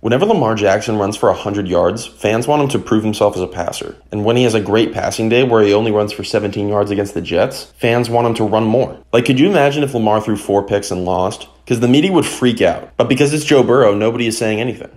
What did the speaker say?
Whenever Lamar Jackson runs for 100 yards, fans want him to prove himself as a passer. And when he has a great passing day where he only runs for 17 yards against the Jets, fans want him to run more. Like, could you imagine if Lamar threw four picks and lost? Because the media would freak out. But because it's Joe Burrow, nobody is saying anything.